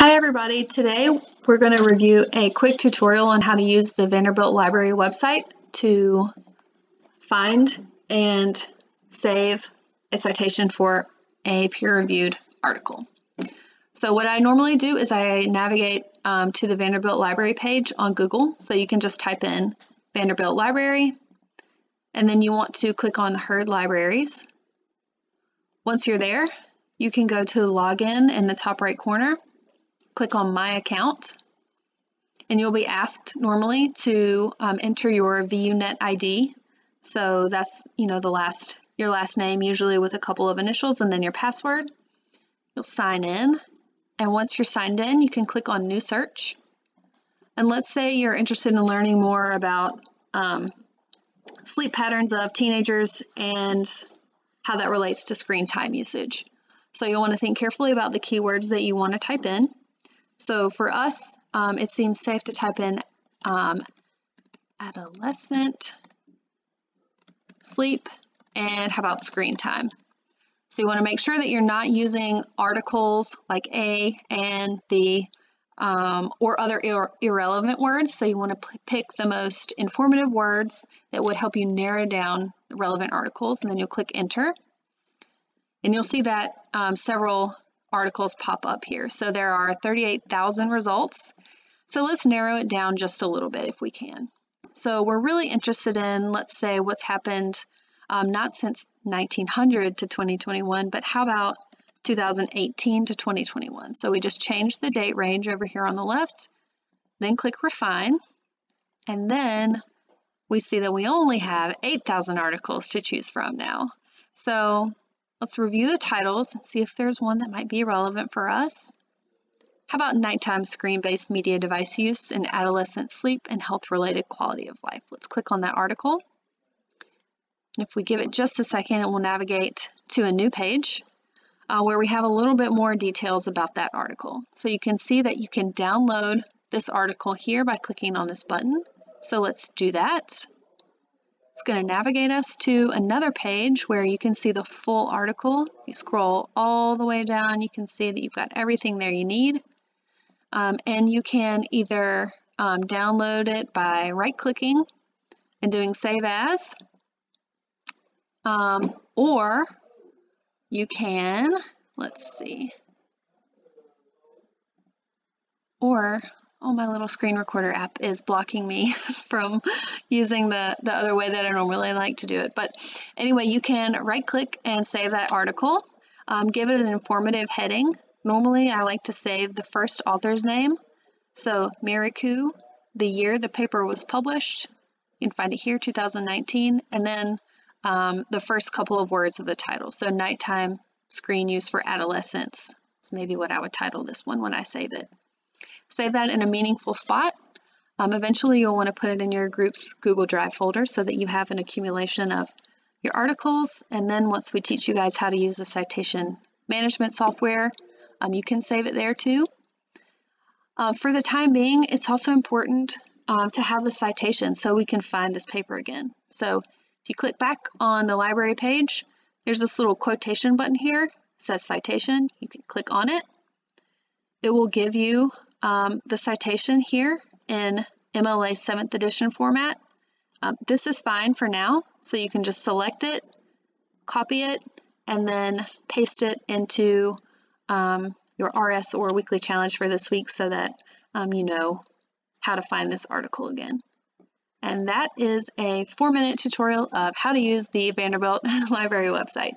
Hi everybody, today we're going to review a quick tutorial on how to use the Vanderbilt Library website to find and save a citation for a peer-reviewed article. So what I normally do is I navigate um, to the Vanderbilt Library page on Google, so you can just type in Vanderbilt Library, and then you want to click on Heard Libraries. Once you're there, you can go to Login in the top right corner click on My Account, and you'll be asked normally to um, enter your VUNet ID. So that's, you know, the last, your last name, usually with a couple of initials, and then your password. You'll sign in, and once you're signed in, you can click on New Search. And let's say you're interested in learning more about um, sleep patterns of teenagers and how that relates to screen time usage. So you'll want to think carefully about the keywords that you want to type in. So for us, um, it seems safe to type in um, adolescent sleep and how about screen time. So you want to make sure that you're not using articles like a and the um, or other ir irrelevant words. So you want to pick the most informative words that would help you narrow down the relevant articles and then you'll click enter. And you'll see that um, several articles pop up here. So there are 38,000 results. So let's narrow it down just a little bit if we can. So we're really interested in, let's say, what's happened um, not since 1900 to 2021, but how about 2018 to 2021? So we just change the date range over here on the left, then click Refine, and then we see that we only have 8,000 articles to choose from now. So Let's review the titles and see if there's one that might be relevant for us. How about nighttime screen-based media device use in adolescent sleep and health-related quality of life? Let's click on that article. And if we give it just a second, it will navigate to a new page uh, where we have a little bit more details about that article. So you can see that you can download this article here by clicking on this button. So let's do that. It's going to navigate us to another page where you can see the full article. You scroll all the way down, you can see that you've got everything there you need. Um, and you can either um, download it by right-clicking and doing Save As, um, or you can, let's see, or oh, my little screen recorder app is blocking me from using the, the other way that I normally like to do it. But anyway, you can right click and save that article. Um, give it an informative heading. Normally, I like to save the first author's name. So, Mireku, the year the paper was published. You can find it here, 2019. And then um, the first couple of words of the title. So, nighttime screen use for adolescents is maybe what I would title this one when I save it. Save that in a meaningful spot. Um, eventually you'll want to put it in your group's Google Drive folder so that you have an accumulation of your articles. And then once we teach you guys how to use the citation management software, um, you can save it there too. Uh, for the time being, it's also important uh, to have the citation so we can find this paper again. So if you click back on the library page, there's this little quotation button here. It says citation. You can click on it. It will give you um, the citation here in MLA 7th edition format. Um, this is fine for now, so you can just select it, copy it, and then paste it into um, your RS or weekly challenge for this week so that um, you know how to find this article again. And that is a four minute tutorial of how to use the Vanderbilt Library website.